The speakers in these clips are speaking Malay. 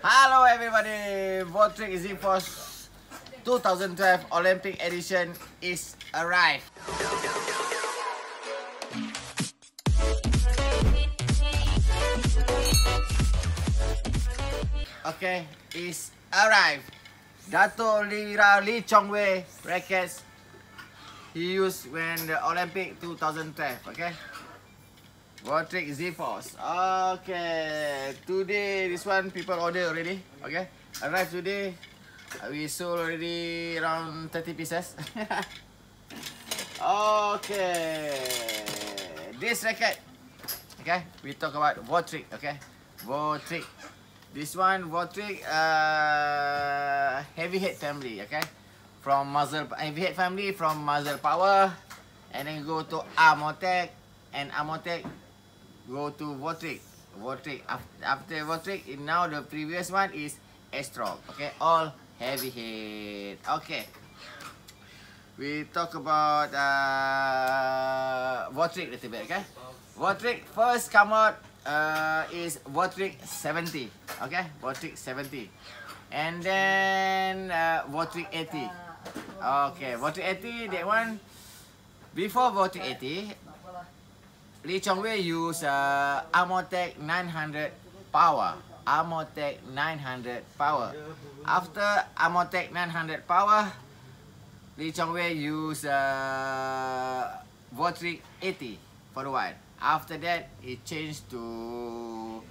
Hello everybody, Votric Z-Force 2012 Olympic edition is arrived. Okay, is arrived. Dato Lira Lee Chong Wei rackets he used when the Olympic 2012. Okay. Vortex Z-Force. Okay. Today, this one people order already. Okay. Arrived today. We sold already around 30 pieces. okay. This racket. Okay. We talk about Vortex. Okay. Vortex. This one Vortex uh, heavy head family. Okay. From muzzle heavy head family from muzzle power. And then go to Armotech. And Armotech go to Votric. Votric. After Votric, now the previous one is Astro. Okay, all heavy head. Okay. We talk about uh, Votric a little bit, okay? Votric first come out uh, is Votric 70. Okay, Votric 70. And then uh, Votric 80. Okay, Votric 80, that one, before Votric 80, Lee Chong Wei use uh, Amotech 900 power. Amotech 900 power. After Amotech 900 power, Lee Chong Wei use uh, Votric 80 for a while. After that, he changed to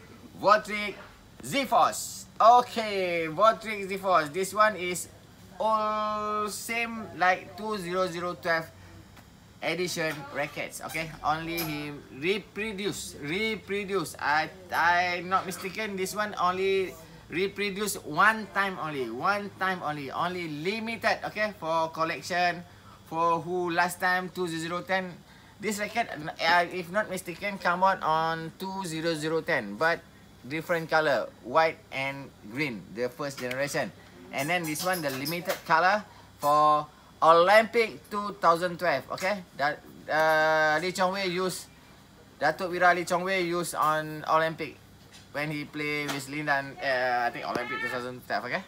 Votric Z-Force. Okay, Votric Z-Force. This one is all same like 20012 edition rackets okay? Only he reproduce reproduce. I i not mistaken this one only reproduce one time only one time only only limited okay? For collection for who last time 2010 this racket uh, if not mistaken come out on 20010 but different color white and green the first generation. And then this one the limited color for Olympic 2012. Okay, that uh, Lee Chong Wei use Datuk Wira Lee Chong Wei use on Olympic when he play with Lindan. Uh, I think Olympic 2012. Okay.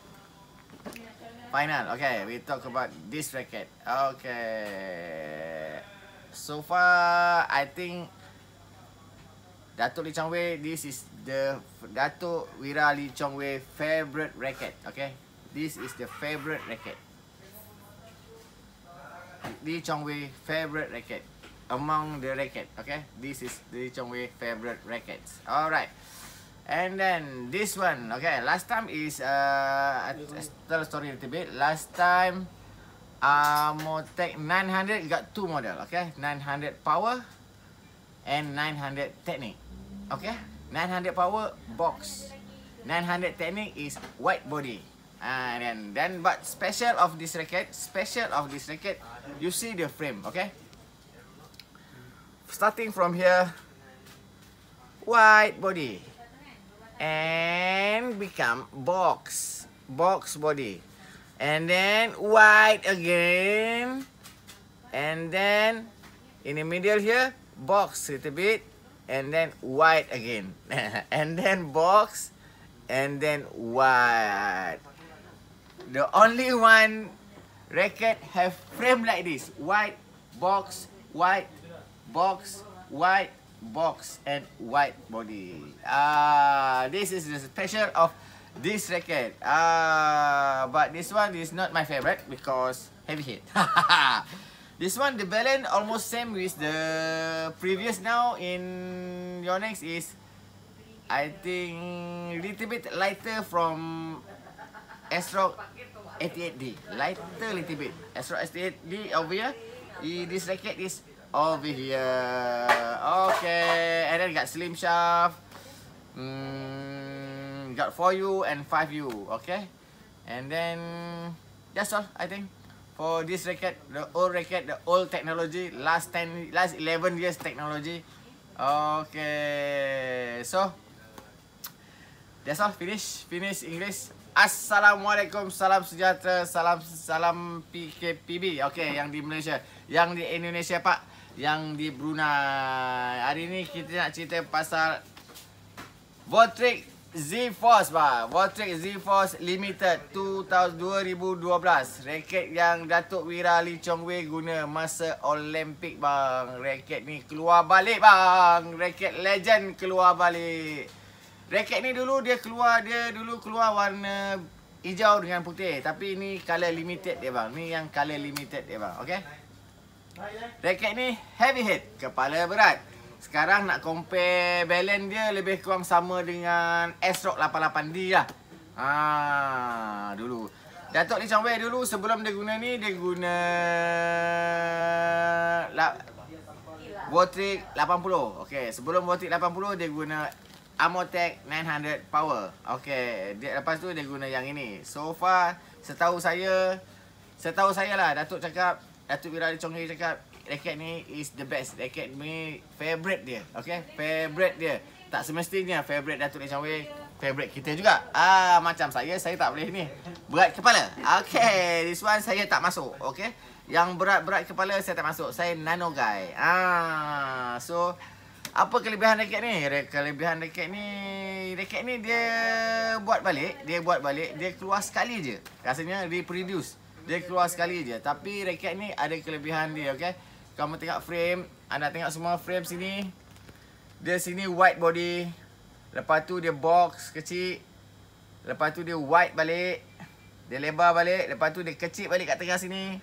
Final. Okay, we talk about this racket. Okay. So far, I think Datuk Lee Chong Wei. This is the Datuk Wira Lee Chong Wei favorite racket. Okay, this is the favorite racket. Lee Chong Wei favorite racket among the racket. Okay, this is Lee Chong Wei favorite rackets. All right, and then this one. Okay, last time is uh, I tell story a little bit. Last time, uh, Motec 900 got two model. Okay, 900 power and 900 technique. Okay, 900 power box. 900 technique is white body. And then, then but special of this racket, special of this racket, you see the frame, okay? Starting from here, white body, and become box, box body, and then white again, and then in the middle here, box a little bit, and then white again, and then box, and then white the only one racket have frame like this. White box white box white box and white body. Ah this is the special of this racket ah but this one is not my favorite because heavy hit. This one the balance almost same with the previous now. In your next is I think little bit lighter from Astro 88D. Lighter little bit. Astro 88D over here. This racket is over here. Okay. And then got slim shaft. Mm, got 4U and 5U. Okay. And then that's all I think. For this racket, the old racket, the old technology, last 10, last 11 years technology. Okay. So, that's all. Finish. Finish English. Assalamualaikum, salam sejahtera, salam salam PKPB. Okey, yang di Malaysia, yang di Indonesia Pak, yang di Brunei. Hari ni kita nak cerita pasal Votric Z-Force bah. Voltric Z-Force Limited 2012. Raket yang Datuk Wira Lee Chong Wei guna masa Olimpik bang. Raket ni keluar balik bang. Raket legend keluar balik. Raket ni dulu dia keluar dia dulu keluar warna hijau dengan putih. Tapi ni color limited dia bang. Ni yang color limited dia bang. Okay. Raket ni heavy head. Kepala berat. Sekarang nak compare balance dia lebih kurang sama dengan S-Rock 88D lah. Ha, dulu. Datuk Lee Chong Wei dulu sebelum dia guna ni dia guna la, Votric 80. Okey, sebelum Votric 80 dia guna Amotech 900 power. Okey, dia lepas tu dia guna yang ini. So far setahu saya setahu saya lah Datuk cakap Datuk Wira Lee Chong Wei cakap raket ni is the best. Raket ni favorite dia. Okay? Favorite dia. Tak semestinya favorite Datuk Lee Chong Wei. Favorite kita juga. Ah Macam saya, saya tak boleh ni. Berat kepala. Okay. This one saya tak masuk. Okay? Yang berat-berat kepala saya tak masuk. Saya nano guy. Ah, So, apa kelebihan raket ni? Kelebihan raket ni, raket ni dia buat balik, dia buat balik, dia keluar sekali je. Rasanya reproduce. Dia keluar sekali je. Tapi raket ni ada kelebihan dia, okay? kamu tengok frame anda tengok semua frame sini dia sini white body lepas tu dia box kecil lepas tu dia white balik dia lebar balik lepas tu dia kecil balik kat tengah sini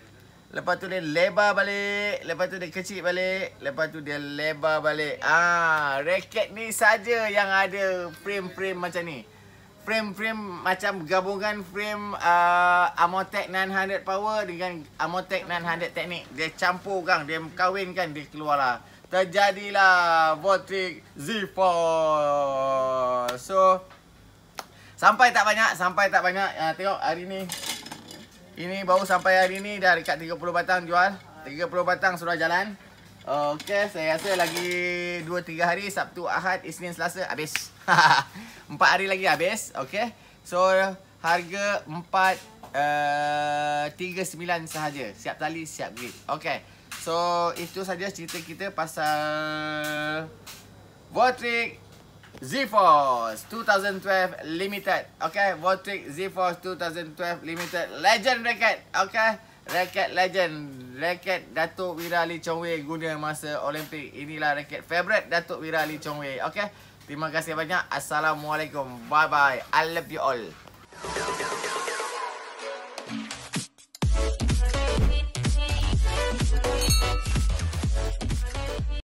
lepas tu dia lebar balik lepas tu dia kecil balik lepas tu dia lebar balik ah raket ni saja yang ada frame-frame macam ni frame-frame macam gabungan frame uh, Amotech 900 power dengan Amotech 900 teknik. Dia campur kan, dia kahwin kan, dia keluar lah. Terjadilah Votric Z4. So, sampai tak banyak, sampai tak banyak. Uh, tengok hari ni. Ini baru sampai hari ni dah dekat 30 batang jual. 30 batang sudah jalan. Okey, saya rasa lagi 2-3 hari Sabtu, Ahad, Isnin, Selasa habis. 4 hari lagi habis. Okey. So, harga 4 uh, 39 sahaja. Siap tali, siap grip. Okey. So, itu saja cerita kita pasal Votric Z-Force 2012 Limited. Okay, Votric Z-Force 2012 Limited. Legend Racket. Okay. Raket legend Raket Datuk Wira Lee Chong Wei Guna masa Olimpik Inilah raket favorite Datuk Wira Lee Chong Wei Okay Terima kasih banyak Assalamualaikum Bye bye I love you all